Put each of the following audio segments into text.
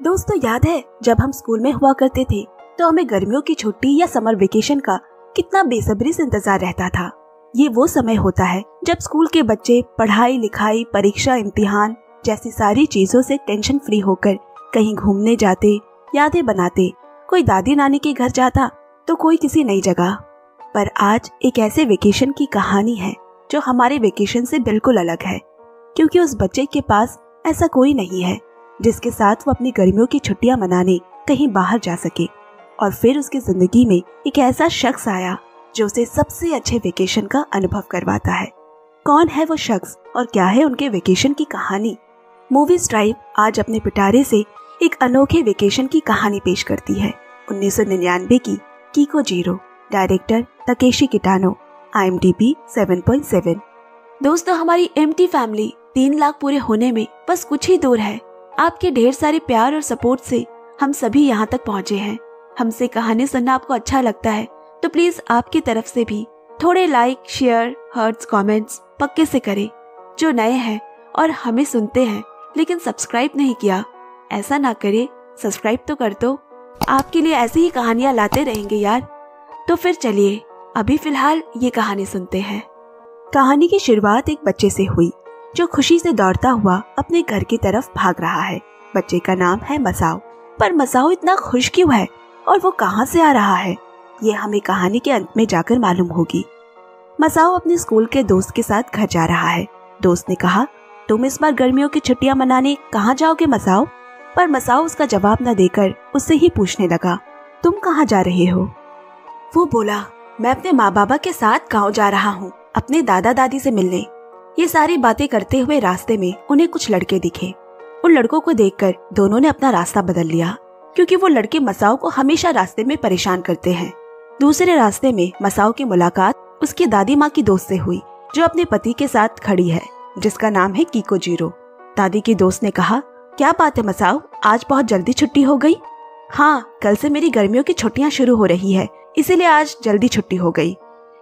दोस्तों, याद है, जब हम स्कूल में हुआ करते थे तो हमें गर्मियों की छुट्टी या समर वेकेशन का कितना बेसब्री से इंतज़ार रहता था। ये वो समय होता है, जब स्कूल के बच्चे पढ़ाई, लिखाई, परीक्षा, इम्तिहान जैसी सारी चीज़ों से टेंशन फ्री होकर कहीं घूमने जाते, यादें बनाते, कोई दादी नानी के घर जाता तो कोई किसी नई जगह। पर आज एक ऐसे वेकेशन की कहानी है, जो हमारे वेकेशन से बिल्कुल अलग है, क्योंकि उस बच्चे के पास ऐसा कोई नहीं है। जिसके साथ वो अपनी गर्मियों की छुट्टियाँ मनाने कहीं बाहर जा सके। और फिर उसकी ज़िंदगी में एक ऐसा शख्स आया जो उसे सबसे अच्छे वेकेशन का अनुभव करवाता है। कौन है वो शख्स और क्या है उनके वेकेशन की कहानी? मूवी स्ट्राइव आज अपने पिटारे से एक अनोखे वेकेशन की कहानी पेश करती है। 1999 की Kikujiro director Takeshi Kitano I M D B seven point seven दोस्तों, हमारी एम फैमिली तीन लाख पूरे होने में बस कुछ ही दूर है। आपके ढेर सारे प्यार और सपोर्ट से हम सभी यहाँ तक पहुँचे हैं। हमसे कहानी सुनना आपको अच्छा लगता है तो प्लीज़ आपकी तरफ़ से भी थोड़े लाइक शेयर हर्ट्स कमेंट्स पक्के से करें, जो नए हैं और हमें सुनते हैं, लेकिन सब्सक्राइब नहीं किया, ऐसा ना करे सब्सक्राइब तो कर दो। आपके लिए ऐसी ही कहानियाँ लाते रहेंगे यार। तो फिर चलिए, अभी फ़िलहाल ये कहानी सुनते हैं। कहानी की शुरुआत एक बच्चे से हुई। जो खुशी से दौड़ता हुआ अपने घर की तरफ़ भाग रहा है। बच्चे का नाम है मसाओ। पर मसाओ इतना खुश क्यों है? और वो कहाँ से आ रहा है? ये हमें कहानी के अंत में जाकर मालूम होगी। मसाओ अपने स्कूल के दोस्त के साथ घर जा रहा है। दोस्त ने कहा, तुम इस बार गर्मियों की छुट्टियाँ मनाने कहाँ जाओगे मसाओ? पर मसाओ उसका जवाब न देकर उससे ही पूछने लगा, तुम कहाँ जा रहे हो? वो बोला, मैं अपने माँ बाबा के साथ गाँव जा रहा हूँ, अपने दादा दादी से मिलने। ये सारी बातें करते हुए रास्ते में उन्हें कुछ लड़के दिखे। उन लड़कों को देखकर दोनों ने अपना रास्ता बदल लिया, क्योंकि वो लड़के मसाओ को हमेशा रास्ते में परेशान करते हैं। दूसरे रास्ते में मसाओ की मुलाकात उसकी दादी माँ की दोस्त से हुई, जो अपने पति के साथ खड़ी है, जिसका नाम है कीको ज़ीरो। दादी की दोस्त ने कहा, क्या बात है मसाओ, आज बहुत जल्दी छुट्टी हो गई? हाँ कल से मेरी गर्मियों की छुट्टियाँ शुरू हो रही है, इसीलिए आज जल्दी छुट्टी हो गई।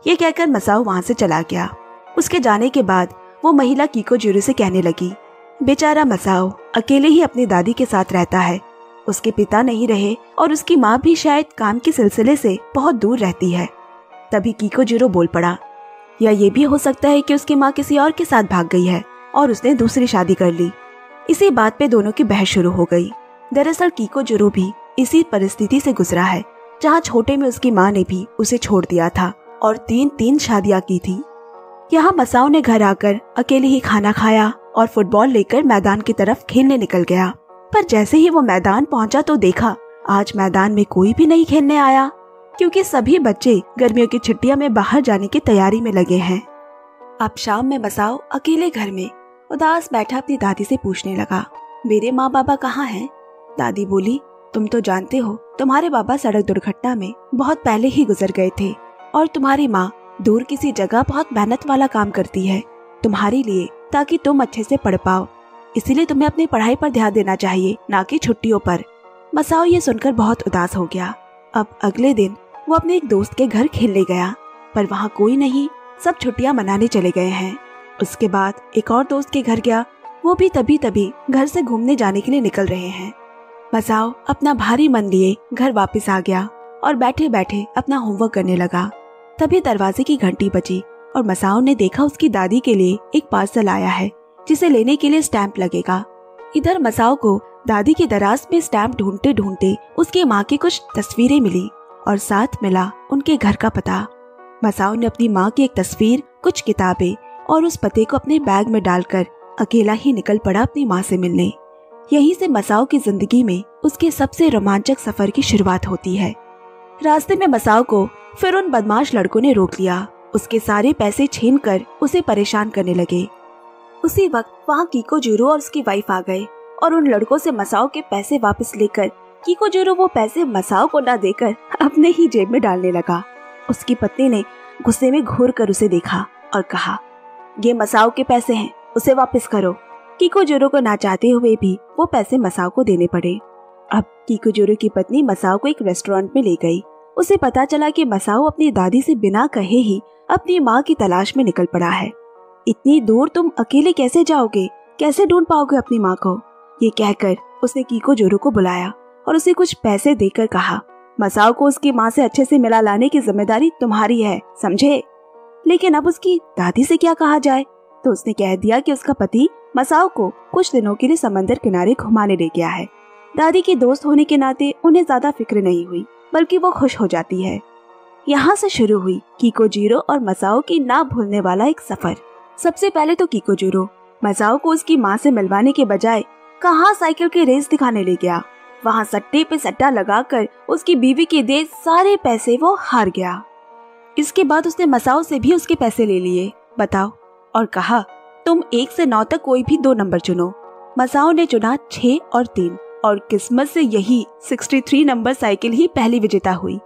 ये कहकर मसाओ वहाँ से चला गया। उसके जाने के बाद वो महिला कीको ज़ीरो से कहने लगी, बेचारा मसाओ, अकेले ही अपनी दादी के साथ रहता है। उसके पिता नहीं रहे और उसकी माँ भी शायद काम के सिलसिले से बहुत दूर रहती है। तभी कीको ज़ीरो बोल पड़ा, या ये भी हो सकता है कि उसकी माँ किसी और के साथ भाग गई है और उसने दूसरी शादी कर ली। इसी बात पे दोनों की बहस शुरू हो गई। दरअसल कीको ज़ीरो भी इसी परिस्थिति से गुजरा है, जहाँ छोटे में उसकी माँ ने भी उसे छोड़ दिया था और तीन तीन शादियाँ की थी। यहाँ मसाओ ने घर आकर अकेले ही खाना खाया और फुटबॉल लेकर मैदान की तरफ़ खेलने निकल गया पर जैसे ही वो मैदान पहुँचा तो देखा, आज मैदान में कोई भी नहीं खेलने आया, क्योंकि सभी बच्चे गर्मियों की छुट्टियों में बाहर जाने की तैयारी में लगे हैं अब शाम में बसाओ अकेले घर में उदास बैठा अपनी दादी से पूछने लगा, मेरे माँ बाबा कहाँ हैं? दादी बोली, तुम तो जानते हो, तुम्हारे बाबा सड़क दुर्घटना में बहुत पहले ही गुजर गए थे और तुम्हारी माँ दूर किसी जगह बहुत मेहनत वाला काम करती है। तुम्हारे लिए, ताकि तुम अच्छे से पढ़ पाओ। इसीलिए तुम्हें अपनी पढ़ाई पर ध्यान देना चाहिए, न कि छुट्टियों पर। मसाओ ये सुनकर बहुत उदास हो गया। अब अगले दिन वो अपने एक दोस्त के घर खेलने गया, पर वहाँ कोई नहीं, सब छुट्टियाँ मनाने चले गए हैं। उसके बाद एक और दोस्त के घर गया, वो भी तभी तभी घर से घूमने जाने के लिए निकल रहे हैं। मसाओ अपना भारी मन लिए घर वापस आ गया और बैठे बैठे अपना होमवर्क करने लगा। तभी दरवाजे की घंटी बची और मसाओ ने देखा उसकी दादी के लिए एक पार्सल आया है, जिसे लेने के लिए स्टैंप लगेगा। इधर मसाओ को दादी के दराज में स्टैंप ढूंढते ढूंढते उसके माँ की कुछ तस्वीरें मिली और साथ मिला उनके घर का पता। मसाओ ने अपनी माँ की एक तस्वीर, कुछ किताबें और उस पते को अपने बैग में डालकर अकेला ही निकल पड़ा अपनी माँ से मिलने। यहीं से मसाओ की ज़िंदगी में उसके सबसे रोमांचक सफ़र की शुरुआत होती है। रास्ते में मसाओ को फिर उन बदमाश लड़कों ने रोक लिया। उसके सारे पैसे छीन कर उसे परेशान करने लगे। उसी वक्त वहाँ कीको जूरो और उसकी वाइफ आ गए और उन लड़कों से मसाओ के पैसे वापस लेकर कीको जूरो वो पैसे मसाओ को न देकर अपने ही जेब में डालने लगा। उसकी पत्नी ने गुस्से में घूर कर उसे देखा और कहा, ये मसाओ के पैसे हैं, उसे वापस करो। कीको जोरो को ना चाहते हुए भी वो पैसे मसाओ को देने पड़े। अब कीको जोरो की पत्नी मसाओ को एक रेस्टोरेंट में ले गई। उसे पता चला कि मसाओ अपनी दादी से बिना कहे ही अपनी माँ की तलाश में निकल पड़ा है। इतनी दूर तुम अकेले कैसे जाओगे? कैसे ढूंढ पाओगे अपनी माँ को? ये कहकर उसने कीको जोरू को बुलाया और उसे कुछ पैसे देकर कहा, मसाओ को उसकी माँ से अच्छे से मिला लाने की ज़िम्मेदारी तुम्हारी है, समझे? लेकिन अब उसकी दादी से क्या कहा जाए? तो उसने कह दिया कि उसका पति मसाओ को कुछ दिनों के लिए समंदर किनारे घुमाने ले गया है। दादी के दोस्त होने के नाते उन्हें ज़्यादा फ़िक्र नहीं हुई। बल्कि वो खुश हो जाती है। यहाँ से शुरू हुई कीको ज़ीरो और मसाओ की ना भूलने वाला एक सफ़र। सबसे पहले तो कीको ज़ीरो मसाओ को उसकी माँ से मिलवाने के बजाय कहा साइकिल की रेस दिखाने ले गया। वहाँ सट्टे पे सट्टा लगाकर उसकी बीवी के दे सारे पैसे वो हार गया। इसके बाद उसने मसाओ से भी उसके पैसे ले लिए। बताओ। और कहा, तुम एक से नौ तक कोई भी दो नंबर चुनो। मसाओ ने चुना छह और तीन। और किस्मत से यही 63 नंबर साइकिल ही पहली विजेता हुई।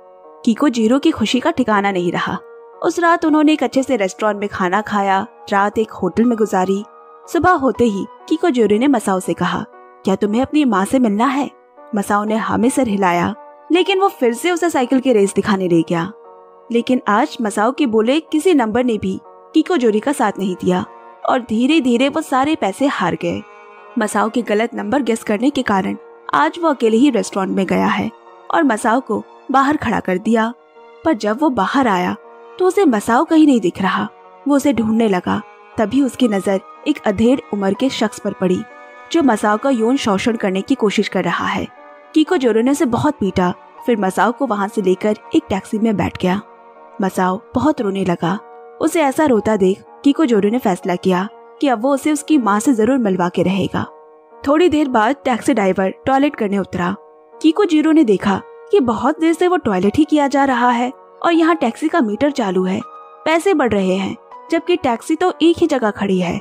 कीको ज़ीरो की खुशी का ठिकाना नहीं रहा। उस रात उन्होंने एक अच्छे से रेस्टोरेंट में खाना खाया, रात एक होटल में गुजारी। सुबह होते ही कीको ज़ीरो ने मसाओ से कहा, क्या तुम्हें अपनी माँ से मिलना है? मसाओ ने हमें सर हिलाया, लेकिन वो फिर से उसे साइकिल की रेस दिखाने ले गया। लेकिन आज मसाओ के बोले किसी नंबर ने भी कीको जोरी का साथ नहीं दिया और धीरे धीरे वो सारे पैसे हार गए। मसाओ के गलत नंबर गेस करने के कारण आज वो अकेले ही रेस्टोरेंट में गया है और मसाओ को बाहर खड़ा कर दिया। पर जब वो बाहर आया तो उसे मसाओ कहीं नहीं दिख रहा। वो उसे ढूँढने लगा। तभी उसकी नज़र एक अधेड़ उम्र के शख्स पर पड़ी, जो मसाओ का यौन शोषण करने की कोशिश कर रहा है। कीको जोरो ने उसे बहुत पीटा, फिर मसाओ को वहाँ से लेकर एक टैक्सी में बैठ गया। मसाओ बहुत रोने लगा। उसे ऐसा रोता देख कीको जोरो ने फैसला किया कि अब वो उसे उसकी माँ से ज़रूर मिलवा के रहेगा। थोड़ी देर बाद टैक्सी ड्राइवर टॉयलेट करने उतरा। कीको ज़ीरो ने देखा कि बहुत देर से वो टॉयलेट ही किया जा रहा है और यहाँ टैक्सी का मीटर चालू है। पैसे बढ़ रहे हैं, जबकि टैक्सी तो एक ही जगह खड़ी है।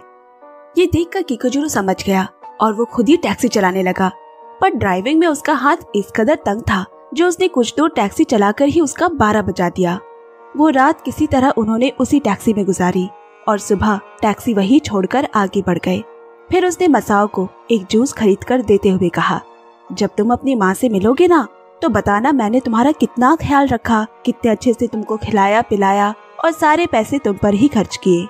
ये देखकर किकोजुरो समझ गया और वो खुद ही टैक्सी चलाने लगा। पर ड्राइविंग में उसका हाथ इस कदर तंग था जो उसने कुछ दूर टैक्सी चलाकर ही उसका बारह बजा दिया। वो रात किसी तरह उन्होंने उसी टैक्सी में गुजारी और सुबह टैक्सी वही छोड़कर आगे बढ़ गए। फिर उसने मसाओ को एक जूस खरीद कर देते हुए कहा, जब तुम अपनी माँ से मिलोगे ना तो बताना मैंने तुम्हारा कितना ख्याल रखा, कितने अच्छे से तुमको खिलाया, पिलाया और सारे पैसे तुम पर ही खर्च किए।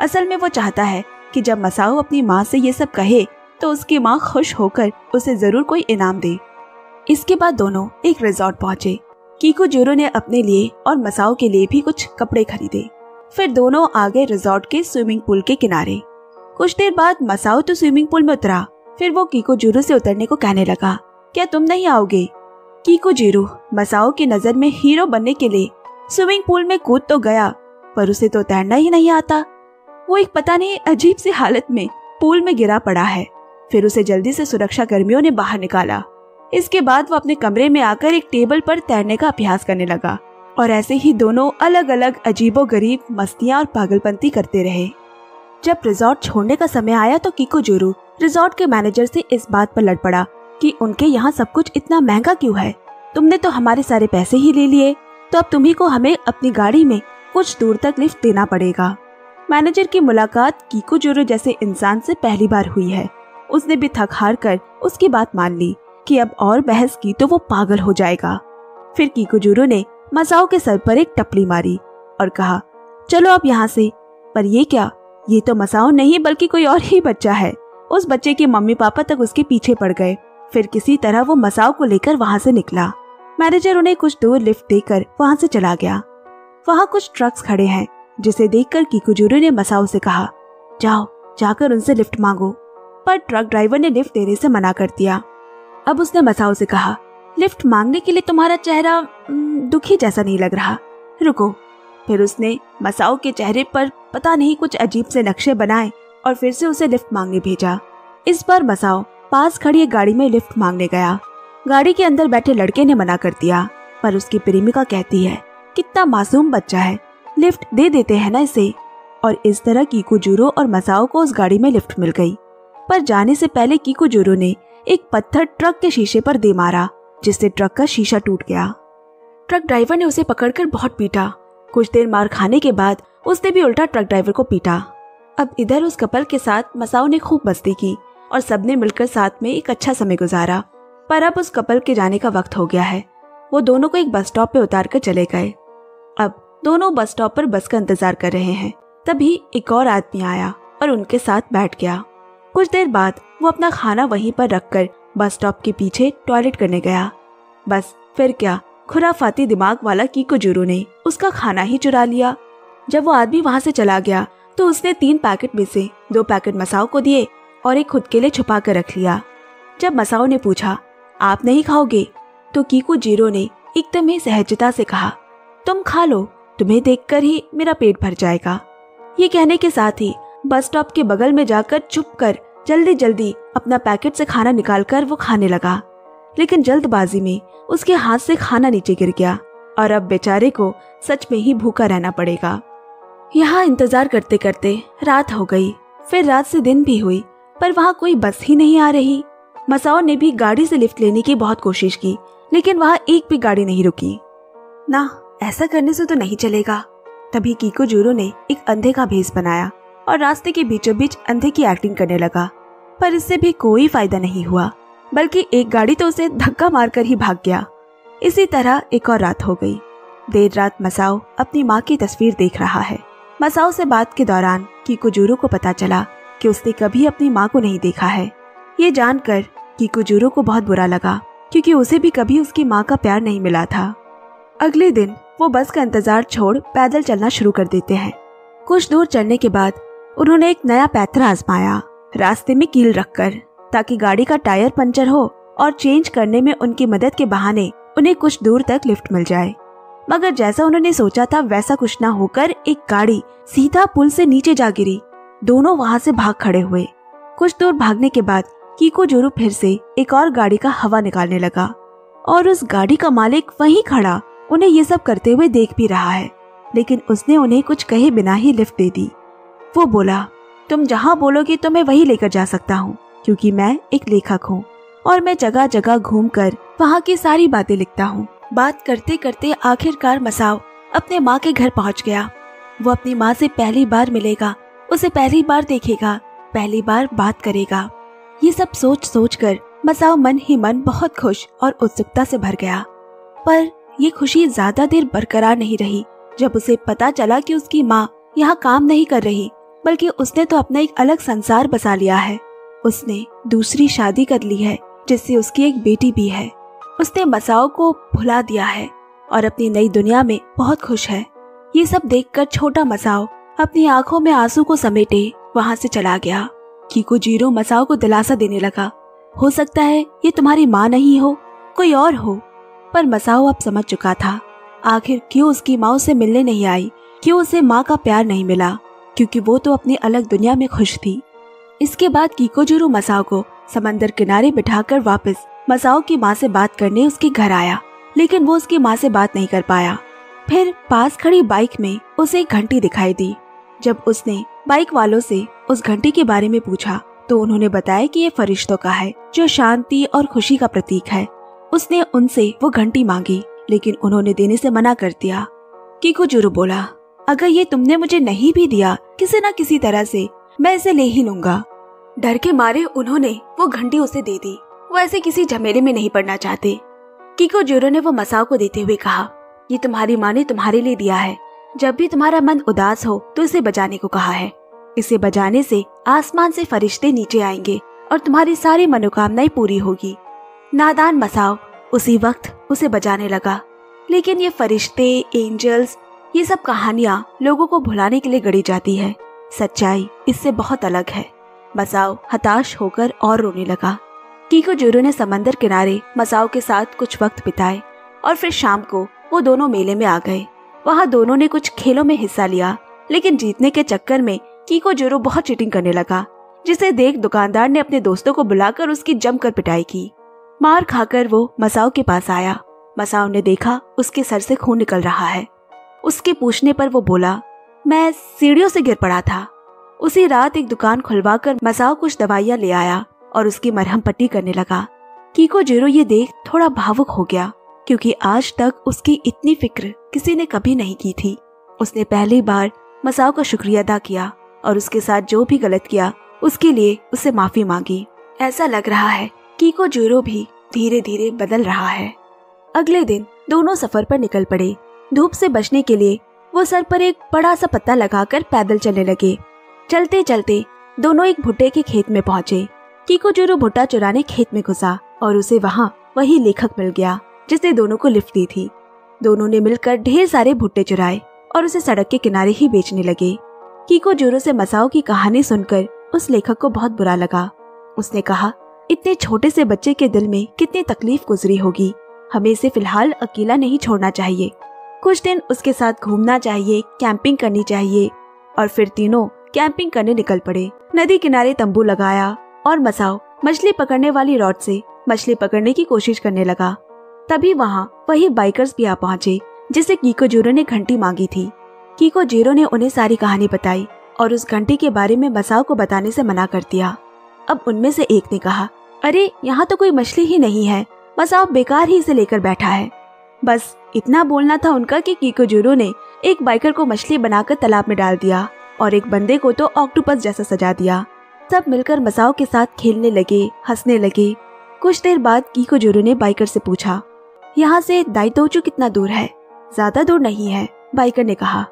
असल में वो चाहता है कि जब मसाओ अपनी माँ से ये सब कहे तो उसकी माँ खुश होकर उसे ज़रूर कोई इनाम दे। इसके बाद दोनों एक रिजॉर्ट पहुँचे। कीको जोरो ने अपने लिए और मसाओ के लिए भी कुछ कपड़े खरीदे। फिर दोनों आगे रिजॉर्ट के स्विमिंग पूल के किनारे। कुछ देर बाद मसाओ तो स्विमिंग पूल में उतरा। फिर वो कीको ज़ीरो से उतरने को कहने लगा, क्या तुम नहीं आओगे? कीको ज़ीरो, मसाओ की नज़र में हीरो बनने के लिए स्विमिंग पूल में कूद तो गया, पर उसे तो तैरना ही नहीं आता। वो एक पता नहीं, अजीब सी हालत में पूल में गिरा पड़ा है। फिर उसे जल्दी से सुरक्षा कर्मियों ने बाहर निकाला। इसके बाद वो अपने कमरे में आकर एक टेबल पर तैरने का अभ्यास करने लगा और ऐसे ही दोनों अलग अलग अजीबो गरीब मस्तियाँ और पागलपंती करते रहे। जब रिजॉर्ट छोड़ने का समय आया तो किको जोरू रिजॉर्ट के मैनेजर से इस बात पर लड़ पड़ा कि उनके यहाँ सब कुछ इतना महँगा क्यों है? तुमने तो हमारे सारे पैसे ही ले लिए तो अब तुम्ही को हमें अपनी गाड़ी में कुछ दूर तक लिफ्ट देना पड़ेगा। मैनेजर की मुलाकात कीको जोरो जैसे इंसान से पहली बार हुई है। उसने भी थक हार कर उसकी बात मान ली कि अब और बहस की तो वो पागल हो जाएगा। फिर कीको जोरो ने मसाओ के सर पर एक टपली मारी और कहा, चलो अब यहाँ से, पर ये क्या? ये तो मसाओ नहीं, बल्कि कोई और ही बच्चा है। उस बच्चे के मम्मी पापा तक उसके पीछे पड़ गए। फिर किसी तरह वो मसाओ को लेकर वहाँ से निकला। मैनेजर उन्हें कुछ दूर लिफ्ट देकर वहाँ से चला गया। वहाँ कुछ ट्रक्स खड़े हैं, जिसे देखकर किकुजुरु ने मसाओ से कहा, जाओ, जाकर उनसे लिफ्ट मांगो। पर ट्रक ड्राइवर ने लिफ्ट देने से मना कर दिया। अब उसने मसाओ से कहा, लिफ्ट मांगने के लिए तुम्हारा चेहरा दुखी जैसा नहीं लग रहा। रुको फिर उसने मसाओ के चेहरे पर पता नहीं कुछ अजीब से नक्शे बनाए और फिर से उसे लिफ्ट मांगने भेजा। इस बार मसाओ पास खड़ी एक गाड़ी में लिफ्ट मांगने गया। गाड़ी के अंदर बैठे लड़के ने मना कर दिया, पर उसकी प्रेमिका कहती है, कितना मासूम बच्चा है, लिफ्ट दे देते हैं ना इसे। और इस तरह कीकू जूरो और मसाओ को उस गाड़ी में लिफ्ट मिल गई। पर जाने से पहले कीकू जूरो ने एक पत्थर ट्रक के शीशे पर दे मारा, जिससे ट्रक का शीशा टूट गया। ट्रक ड्राइवर ने उसे पकड़कर बहुत पीटा। कुछ देर मार खाने के बाद उसने भी उल्टा ट्रक ड्राइवर को पीटा। अब इधर उस कपल के साथ मसाओ ने खूब मस्ती की और सबने मिलकर साथ में एक अच्छा समय गुजारा। पर अब उस कपल के जाने का वक्त हो गया है। वो दोनों को एक बस स्टॉप पे उतार कर चले गए। अब दोनों बस स्टॉप पर बस का इंतज़ार कर रहे हैं। तभी एक और आदमी आया और उनके साथ बैठ गया। कुछ देर बाद वो अपना खाना वहीं पर रखकर बस स्टॉप के पीछे टॉयलेट करने गया। बस फिर क्या? खुराफाती दिमाग वाला कीको जुरू ने उसका खाना ही चुरा लिया। जब वो आदमी वहाँ से चला गया तो उसने तीन पैकेट में से दो पैकेट मसाओ को दिए और एक खुद के लिए छुपा कर रख लिया। जब मसाओ ने पूछा, आप नहीं खाओगे? तो कीकू ज़ीरो ने एकदम ही सहजता से कहा, तुम खा लो, तुम्हें देखकर ही मेरा पेट भर जाएगा। ये कहने के साथ ही बस स्टॉप के बगल में जाकर चुप कर जल्दी जल्दी अपना पैकेट से खाना निकाल कर वो खाने लगा। लेकिन जल्दबाजी में उसके हाथ से खाना नीचे गिर गया और अब बेचारे को सच में ही भूखा रहना पड़ेगा। यहाँ इंतज़ार करते करते रात हो गई, फिर रात से दिन भी हुई, पर वहाँ कोई बस ही नहीं आ रही। मसाओ ने भी गाड़ी से लिफ्ट लेने की बहुत कोशिश की, लेकिन वहाँ एक भी गाड़ी नहीं रुकी। ना, ऐसा करने से तो नहीं चलेगा। तभी कीको जूरो ने एक अंधे का भेस बनाया और रास्ते के बीचों बीच अंधे की एक्टिंग करने लगा, पर इससे भी कोई फ़ायदा नहीं हुआ। बल्कि एक गाड़ी तो उसे धक्का मारकर ही भाग गया। इसी तरह एक और रात हो गई। देर रात मसाओ अपनी माँ की तस्वीर देख रहा है। मसाओ से बात के दौरान कीको को पता चला कि उसने कभी अपनी माँ को नहीं देखा है। ये जानकर कीको को बहुत बुरा लगा, क्योंकि उसे भी कभी उसकी माँ का प्यार नहीं मिला था। अगले दिन वो बस का इंतज़ार छोड़ पैदल चलना शुरू कर देते हैं। कुछ दूर चलने के बाद उन्होंने एक नया पैथरा आजमाया, रास्ते में कील रखकर। ताकि गाड़ी का टायर पंचर हो और चेंज करने में उनकी मदद के बहाने उन्हें कुछ दूर तक लिफ्ट मिल जाए। मगर जैसा उन्होंने सोचा था, वैसा कुछ न होकर एक गाड़ी सीधा पुल से नीचे जा गिरी। दोनों वहाँ से भाग खड़े हुए। कुछ दूर भागने के बाद कीको जोरू फिर से एक और गाड़ी का हवा निकालने लगा और उस गाड़ी का मालिक वहीं खड़ा, उन्हें ये सब करते हुए देख भी रहा है। लेकिन उसने उन्हें कुछ कहे बिना ही लिफ्ट दे दी। वो बोला, तुम जहाँ बोलोगे तो मैं वही लेकर जा सकता हूँ। क्योंकि मैं एक लेखक हूँ और मैं जगह जगह घूम कर वहाँ की सारी बातें लिखता हूँ। बात करते करते आखिरकार मसाओ अपने माँ के घर पहुँच गया। वो अपनी माँ से पहली बार मिलेगा, उसे पहली बार देखेगा, पहली बार बात करेगा। ये सब सोच सोच कर मसाओ मन ही मन बहुत खुश और उत्सुकता से भर गया। पर ये खुशी ज़्यादा देर बरकरार नहीं रही, जब उसे पता चला कि उसकी माँ यहाँ काम नहीं कर रही, बल्कि उसने तो अपना एक अलग संसार बसा लिया है। उसने दूसरी शादी कर ली है, जिससे उसकी एक बेटी भी है। उसने मसाओ को भुला दिया है और अपनी नई दुनिया में बहुत खुश है। ये सब देखकर छोटा मसाओ अपनी आँखों में आँसू को समेटे वहाँ से चला गया। कीको ज़ीरो मसाओ को दिलासा देने लगा। हो सकता है ये तुम्हारी माँ नहीं हो, कोई और हो। पर मसाओ अब समझ चुका था, आखिर क्यों उसकी माँ उसे मिलने नहीं आई, क्यों उसे माँ का प्यार नहीं मिला, क्योंकि वो तो अपनी अलग दुनिया में खुश थी। इसके बाद कीकोजुरु मसाओ को समंदर किनारे बिठाकर वापस मसाओ की माँ से बात करने उसके घर आया, लेकिन वो उसकी माँ से बात नहीं कर पाया। फिर पास खड़ी बाइक में उसे एक घंटी दिखाई दी। जब उसने बाइक वालों से उस घंटी के बारे में पूछा तो उन्होंने बताया कि ये फरिश्तों का है, जो शांति और खुशी का प्रतीक है। उसने उनसे वो घंटी मांगी, लेकिन उन्होंने देने से मना कर दिया। जुरु बोला, अगर ये तुमने मुझे नहीं भी दिया, किसी न किसी तरह से मैं इसे ले ही लूँगा। डर के मारे उन्होंने वो घंटी उसे दे दी। वो ऐसे किसी झमेले में नहीं पड़ना चाहते। किको जोरो ने वो मसाओ को देते हुए कहा, ये तुम्हारी माँ ने तुम्हारे लिए दिया है। जब भी तुम्हारा मन उदास हो तो इसे बजाने को कहा है। इसे बजाने से आसमान से फरिश्ते नीचे आएँगे और तुम्हारी सारी मनोकामनाएँ पूरी होगी। नादान मसाओ उसी वक्त उसे बजाने लगा। लेकिन ये फरिश्ते, एंजल्स, ये सब कहानियाँ लोगों को भुलाने के लिए गढ़ी जाती है। सच्चाई इससे बहुत अलग है। मसाओ हताश होकर और रोने लगा। कीको जुरो ने समंदर किनारे मसाओ के साथ कुछ वक्त बिताए और फिर शाम को वो दोनों मेले में आ गए। वहाँ दोनों ने कुछ खेलों में हिस्सा लिया, लेकिन जीतने के चक्कर में कीको जोरो बहुत चीटिंग करने लगा, जिसे देख दुकानदार ने अपने दोस्तों को बुलाकर उसकी जमकर पिटाई की। मार खाकर वो मसाओ के पास आया। मसाओ ने देखा उसके सर से खून निकल रहा है। उसके पूछने पर वो बोला, मैं सीढ़ियों से गिर पड़ा था। उसी रात एक दुकान खुलवा कर मसाओ कुछ दवाइयाँ ले आया और उसकी मरहम पट्टी करने लगा। कीको ज़ीरो ये देख थोड़ा भावुक हो गया, क्योंकि आज तक उसकी इतनी फ़िक्र किसी ने कभी नहीं की थी। उसने पहली बार मसाओ का शुक्रिया अदा किया और उसके साथ जो भी गलत किया, उसके लिए उसे माफ़ी मांगी। ऐसा लग रहा है कीको ज़ीरो भी धीरे धीरे बदल रहा है। अगले दिन दोनों सफ़र पर निकल पड़े। धूप से बचने के लिए वो सर पर एक बड़ा सा पत्ता लगाकर पैदल चलने लगे। चलते चलते दोनों एक भुट्टे के खेत में पहुँचे। कीको जोरो भुट्टा चुराने खेत में घुसा और उसे वहाँ वही लेखक मिल गया, जिसने दोनों को लिफ्ट दी थी। दोनों ने मिलकर ढेर सारे भुट्टे चुराए और उसे सड़क के किनारे ही बेचने लगे। कीको जोरो से मसाओ की कहानी सुनकर उस लेखक को बहुत बुरा लगा। उसने कहा, इतने छोटे से बच्चे के दिल में कितनी तकलीफ़ गुजरी होगी। हमें इसे फ़िलहाल अकेला नहीं छोड़ना चाहिए। कुछ दिन उसके साथ घूमना चाहिए, कैंपिंग करनी चाहिए और फिर तीनों कैंपिंग करने निकल पड़े। नदी किनारे तंबू लगाया और मसाओ मछली पकड़ने वाली रॉड से मछली पकड़ने की कोशिश करने लगा। तभी वहाँ वही बाइकर्स भी आ पहुँचे, जिसे कीको ज़ीरो ने घंटी मांगी थी। कीको ज़ीरो ने उन्हें सारी कहानी बताई और उस घंटी के बारे में मसाओ को बताने से मना कर दिया। अब उनमें से एक ने कहा, अरे, यहाँ तो कोई मछली ही नहीं है। मसाओ बेकार ही इसे लेकर बैठा है। बस इतना बोलना था उनका कि कीको ज़ीरो ने एक बाइकर को मछली बनाकर तालाब में डाल दिया। और एक बंदे को तो ऑक्टोपस जैसा सजा दिया। सब मिलकर मसाओ के साथ खेलने लगे, हंसने लगे। कुछ देर बाद कीको जोरो ने बाइकर से पूछा, यहाँ से दाइतोचू कितना दूर है? ज़्यादा दूर नहीं है, बाइकर ने कहा।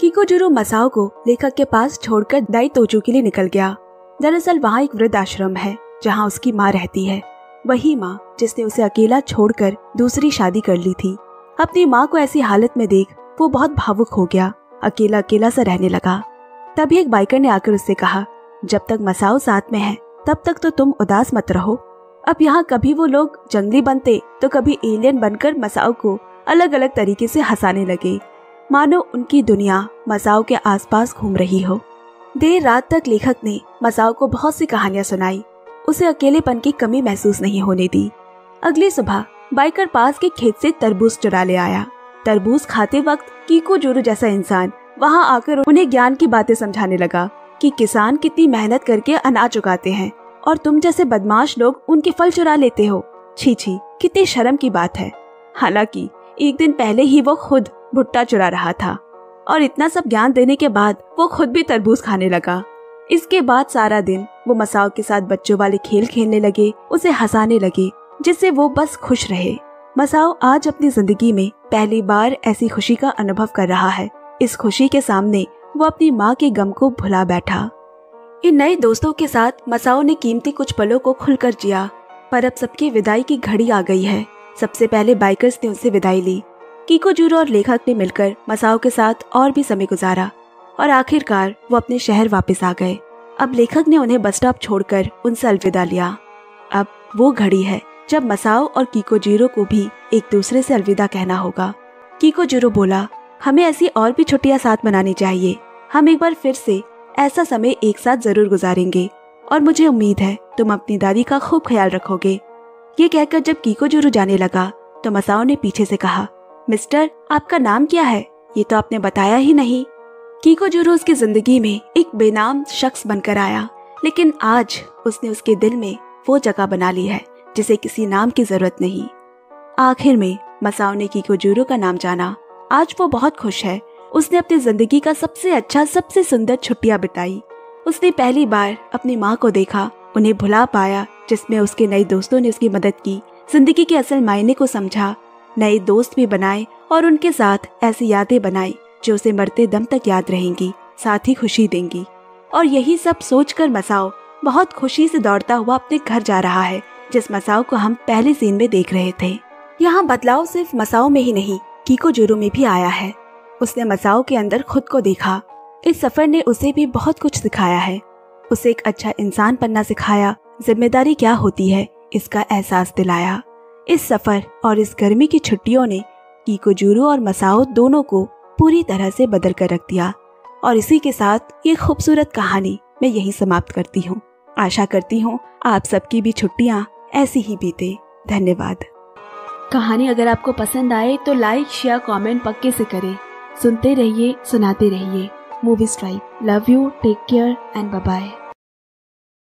कीको जोरो मसाओ को लेखक के पास छोड़कर दाइतोचू के लिए निकल गया। दरअसल वहाँ एक वृद्ध आश्रम है, जहाँ उसकी माँ रहती है। वही माँ, जिसने उसे अकेला छोड़कर दूसरी शादी कर ली थी। अपनी माँ को ऐसी हालत में देख, वो बहुत भावुक हो गया। अकेला अकेला सा रहने लगा। तभी एक बाइकर ने आकर उससे कहा, जब तक मसाओ साथ में है, तब तक तो तुम उदास मत रहो। अब यहाँ कभी वो लोग जंगली बनते तो कभी एलियन बनकर मसाओ को अलग अलग तरीके से हंसाने लगे। मानो उनकी दुनिया मसाओ के आसपास घूम रही हो। देर रात तक लेखक ने मसाओ को बहुत सी कहानियाँ सुनाई। उसे अकेलेपन की कमी महसूस नहीं होने दी। अगली सुबह, बाइकर पास के खेत से तरबूज चुरा ले आया। तरबूज खाते वक्त कीको जोरू जैसा इंसान वहाँ आकर उन्हें ज्ञान की बातें समझाने लगा कि किसान कितनी मेहनत करके अनाज उगाते हैं और तुम जैसे बदमाश लोग उनके फल चुरा लेते हो। छी छी, कितनी शर्म की बात है। हालाँकि, एक दिन पहले ही वो खुद भुट्टा चुरा रहा था और इतना सब ज्ञान देने के बाद वो खुद भी तरबूज खाने लगा। इसके बाद सारा दिन वो मसाओ के साथ बच्चों वाले खेल खेलने लगे, उसे हंसाने लगे, जिससे वो बस खुश रहे। मसाओ आज अपनी ज़िंदगी में पहली बार ऐसी खुशी का अनुभव कर रहा है। इस खुशी के सामने वो अपनी माँ के गम को भुला बैठा। इन नए दोस्तों के साथ मसाओ ने कीमती कुछ पलों को खुलकर जिया, पर अब सबकी विदाई की घड़ी आ गई है। सबसे पहले बाइकर्स ने उनसे विदाई ली। कीको जूरो और लेखक ने मिलकर मसाओ के साथ और भी समय गुजारा, और आखिरकार वो अपने शहर वापस आ गए। अब लेखक ने उन्हें बस स्टॉप छोड़कर उनसे अलविदा लिया। अब वो घड़ी है जब मसाओ और कीको ज़ीरो को भी एक दूसरे से अलविदा कहना होगा। कीको ज़ीरो बोला हमें ऐसी और भी छुट्टियाँ साथ मनानी चाहिए। हम एक बार फिर से ऐसा समय एक साथ ज़रूर गुजारेंगे। और मुझे उम्मीद है तुम अपनी दादी का खूब ख्याल रखोगे। ये कहकर जब कीको जुरू जाने लगा तो मसाओ ने पीछे से कहा, मिस्टर, आपका नाम क्या है? ये तो आपने बताया ही नहीं। कीको जुरू उसकी ज़िंदगी में एक बेनाम शख्स बनकर आया। लेकिन आज उसने उसके दिल में वो जगह बना ली है, जिसे किसी नाम की ज़रूरत नहीं। आखिर में मसाओ ने कीको जुरू का नाम जाना आज वो बहुत खुश है। उसने अपनी ज़िंदगी का सबसे अच्छा सबसे सुंदर छुट्टियाँ बिताई। उसने पहली बार अपनी माँ को देखा, उन्हें भुला पाया, जिसमें उसके नए दोस्तों ने उसकी मदद की। ज़िंदगी के असल मायने को समझा, नए दोस्त भी बनाए और उनके साथ ऐसी यादें बनाई, जो उसे मरते दम तक याद रहेंगी, साथ ही खुशी देंगी। और यही सब सोचकर मसाओ बहुत खुशी से दौड़ता हुआ अपने घर जा रहा है, जिस मसाओ को हम पहले सीन में देख रहे थे। यहाँ बदलाव सिर्फ़ मसाओ में ही नहीं कीको जोरो में भी आया है। उसने मसाओ के अंदर खुद को देखा। इस सफ़र ने उसे भी बहुत कुछ सिखाया है। उसे एक अच्छा इंसान बनना सिखाया। ज़िम्मेदारी क्या होती है, इसका एहसास दिलाया। इस सफ़र और इस गर्मी की छुट्टियों ने कीको जूरू और मसाओ दोनों को पूरी तरह से बदल कर रख दिया। और इसी के साथ ये खूबसूरत कहानी मैं यही समाप्त करती हूँ। आशा करती हूँ आप सबकी भी छुट्टियाँ ऐसी ही बीते। धन्यवाद। कहानी अगर आपको पसंद आए तो लाइक शेयर कमेंट पक्के से करें। सुनते रहिए, सुनाते रहिए। Movie strike love you take care and bye